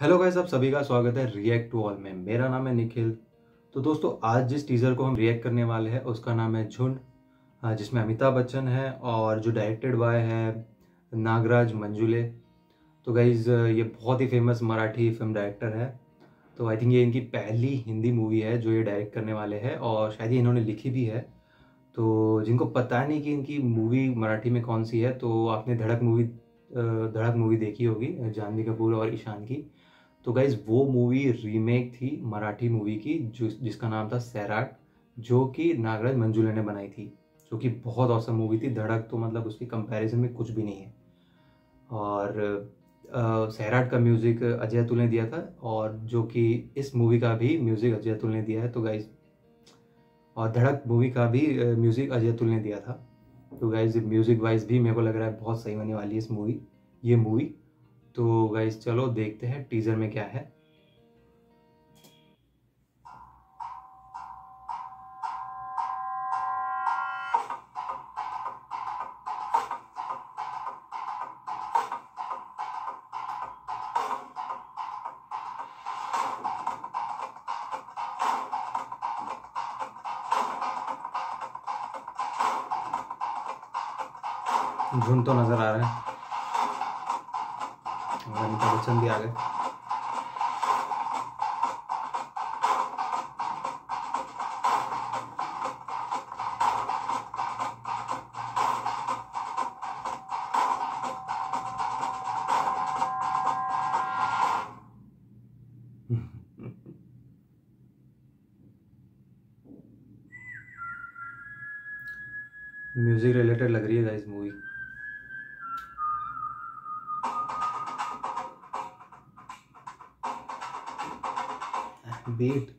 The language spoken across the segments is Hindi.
हेलो गाइस, आप सभी का स्वागत है रिएक्ट टू ऑल में। मेरा नाम है निखिल। तो दोस्तों, आज जिस टीज़र को हम रिएक्ट करने वाले हैं, उसका नाम है झुंड जिसमें अमिताभ बच्चन है और जो डायरेक्टेड बाय है नागराज मंजुले। तो गाइज़ ये बहुत ही फ़ेमस मराठी फ़िल्म डायरेक्टर है। तो आई थिंक ये इनकी पहली हिंदी मूवी है जो ये डायरेक्ट करने वाले हैं और शायद ये इन्होंने लिखी भी है। तो जिनको पता नहीं कि इनकी मूवी मराठी में कौन सी है तो आपने धड़क मूवी धड़क मूवी देखी होगी जानवी कपूर और ईशान की। तो गाइज़ वो मूवी रीमेक थी मराठी मूवी की, जो जिसका नाम था सैराट जो कि नागराज मंजुले ने बनाई थी, जो कि बहुत औसम मूवी थी। धड़क तो मतलब उसकी कंपैरिजन में कुछ भी नहीं है। और सैराट का म्यूज़िक अजय अतुल ने दिया था, और जो कि इस मूवी का भी म्यूज़िक अजय अतुल ने दिया है। तो गाइज़ और धड़क मूवी का भी म्यूज़िक अजय अतुल ने दिया था। तो गाइज़ म्यूज़िक वाइज भी मेरे को लग रहा है बहुत सही होने वाली है इस मूवी ये मूवी तो गाइज़ चलो देखते हैं टीजर में क्या है। झुंड तो नज़र आ रहा है। और अमिताभ बच्चन भी आ गए म्यूज़िक रिलेटेड लग रही है गाइस मूवी बीट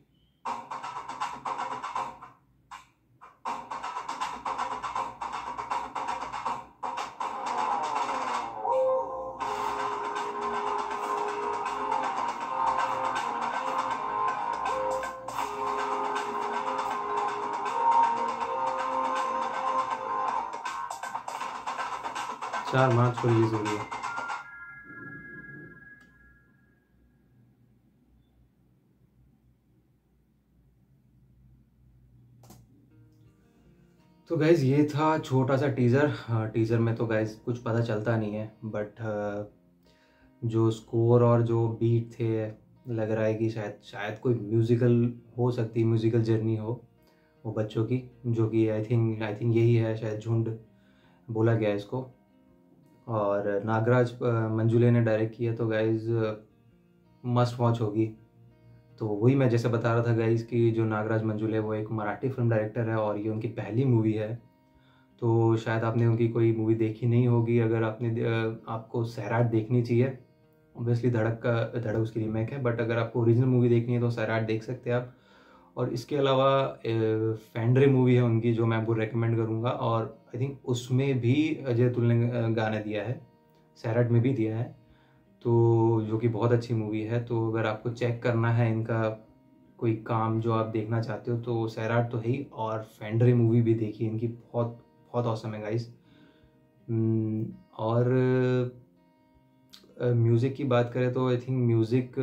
चार मार्च को रिलीज़ हो रही है तो गैज़ ये था छोटा सा टीज़र टीज़र में तो गैज़ कुछ पता चलता नहीं है बट जो स्कोर और जो बीट थे लग रहा है कि शायद शायद कोई म्यूज़िकल हो सकती है म्यूज़िकल जर्नी हो वो बच्चों की जो कि आई थिंक आई थिंक यही है शायद झुंड बोला गया इसको. और नागराज अ, मंजुले ने डायरेक्ट किया तो गाइज़ मस्ट वॉच होगी. तो वही मैं जैसे बता रहा था गाइज़ कि जो नागराज मंजुल है, वो एक मराठी फ़िल्म डायरेक्टर है और ये उनकी पहली मूवी है। तो शायद आपने उनकी कोई मूवी देखी नहीं होगी, अगर आपने आपको सैराट देखनी चाहिए। ऑब्वियसली धड़क का धड़क उसकी रीमेक है बट अगर आपको ओरिजिनल मूवी देखनी है तो सैराट देख सकते हैं आप। और इसके अलावा फैंड्रे मूवी है उनकी, जो मैं आपको रेकमेंड करूँगा, और आई थिंक उसमें भी अजय अतुल ने गाना दिया है। सैराट में भी दिया है। तो जो कि बहुत अच्छी मूवी है तो अगर आपको चेक करना है इनका कोई काम जो आप देखना चाहते हो तो सैराट तो है ही और फैंड्रे मूवी भी देखिए, इनकी बहुत बहुत औसम है गाइस और म्यूज़िक की बात करें तो आई थिंक म्यूज़िक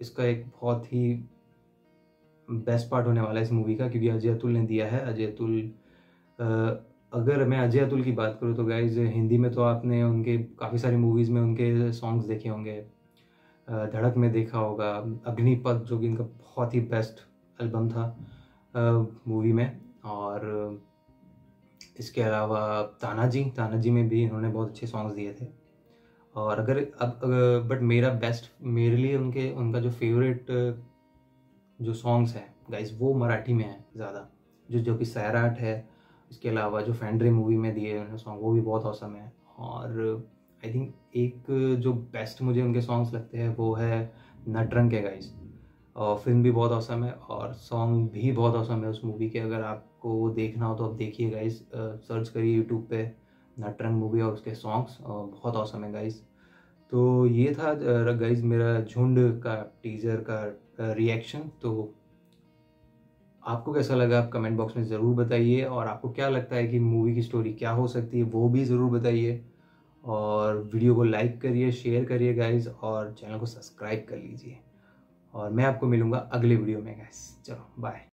इसका एक बहुत ही बेस्ट पार्ट होने वाला है इस मूवी का, क्योंकि अजय अतुल ने दिया है। अजय अतुल अगर मैं अजय अतुल की बात करूँ तो गाइज़ हिंदी में तो आपने उनके काफ़ी सारी मूवीज़ में उनके सॉन्ग्स देखे होंगे। धड़क में देखा होगा, अग्निपथ जो कि इनका बहुत ही बेस्ट एल्बम था मूवी में। और इसके अलावा तानाजी तानाजी में भी इन्होंने बहुत अच्छे सॉन्ग्स दिए थे। और अगर अब बट मेरा बेस्ट मेरे लिए उनके, उनका जो फेवरेट जो सॉन्ग्स हैं गाइज़ वो मराठी में है ज़्यादा। जो जो कि सैराट है इसके अलावा जो फैंड्री मूवी में दिए उन्होंने सॉन्ग वो भी बहुत औसम है। और आई थिंक एक जो बेस्ट मुझे उनके सॉन्ग्स लगते हैं, वो है नटरंग के गाइस और फ़िल्म भी बहुत औसम है और सॉन्ग भी बहुत औसम है उस मूवी के। अगर आपको वो देखना हो तो आप देखिए गाइस सर्च करिए यूट्यूब पे नटरंग मूवी और उसके सॉन्ग्स बहुत औसम है गाइस तो ये था गाइस मेरा झुंड का टीजर का रिएक्शन तो आपको कैसा लगा आप कमेंट बॉक्स में ज़रूर बताइए और आपको क्या लगता है कि मूवी की स्टोरी क्या हो सकती है, वो भी ज़रूर बताइए। और वीडियो को लाइक करिए, शेयर करिए गाइज़ और चैनल को सब्सक्राइब कर लीजिए। और मैं आपको मिलूँगा अगले वीडियो में गाइज़ चलो बाय